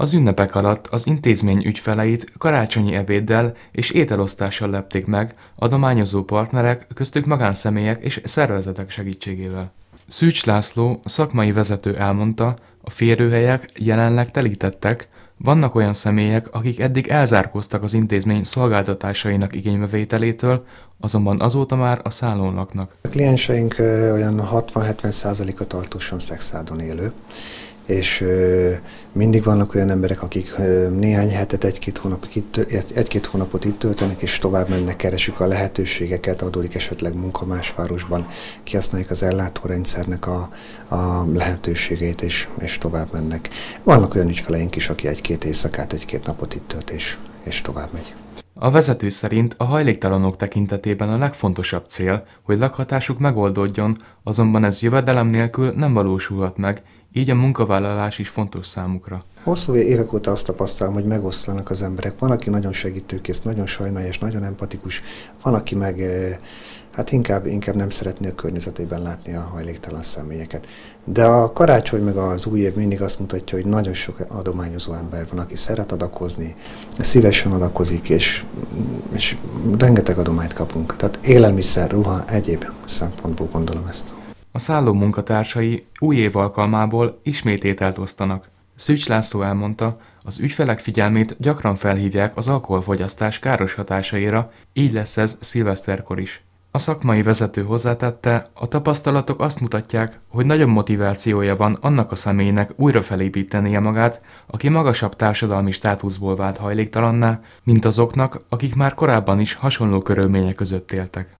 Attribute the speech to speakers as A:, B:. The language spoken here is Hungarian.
A: Az ünnepek alatt az intézmény ügyfeleit karácsonyi ebéddel és ételosztással lepték meg adományozó partnerek, köztük magánszemélyek és szervezetek segítségével. Szűcs László, szakmai vezető elmondta, a férőhelyek jelenleg telítettek, vannak olyan személyek, akik eddig elzárkóztak az intézmény szolgáltatásainak igénybevételétől, azonban azóta már a szállón laknak.
B: A klienseink olyan 60-70%-a tartósan szexádon élő, és mindig vannak olyan emberek, akik néhány hetet, egy-két, hónapot itt, egy-két hónapot itt töltenek, és tovább mennek, keresik a lehetőségeket, adódik esetleg munka más városban, kihasználják az ellátórendszernek a, a lehetőségét, és, és tovább mennek. Vannak olyan ügyfeleink is, aki egy-két éjszakát, egy-két napot itt tölt, és, és tovább megy.
A: A vezető szerint a hajléktalanok tekintetében a legfontosabb cél, hogy lakhatásuk megoldódjon, azonban ez jövedelem nélkül nem valósulhat meg, így a munkavállalás is fontos számukra.
B: Hosszú évek óta azt tapasztalom, hogy megoszlanak az emberek. Van, aki nagyon segítőkész, nagyon sajnálja és nagyon empatikus, van, aki meg eh, hát inkább, inkább nem szeretné a környezetében látni a hajléktalan személyeket. De a karácsony meg az új év mindig azt mutatja, hogy nagyon sok adományozó ember van, aki szeret adakozni, szívesen adakozik, és, és rengeteg adományt kapunk. Tehát élelmiszer, ruha, egyéb szempontból gondolom ezt.
A: A szálló munkatársai új év alkalmából ismét ételt osztanak. Szűcs László elmondta, az ügyfelek figyelmét gyakran felhívják az alkoholfogyasztás káros hatásaira, így lesz ez szilveszterkor is. A szakmai vezető hozzátette, a tapasztalatok azt mutatják, hogy nagyobb motivációja van annak a személynek újra felépítenie magát, aki magasabb társadalmi státuszból vált hajléktalanná, mint azoknak, akik már korábban is hasonló körülmények között éltek.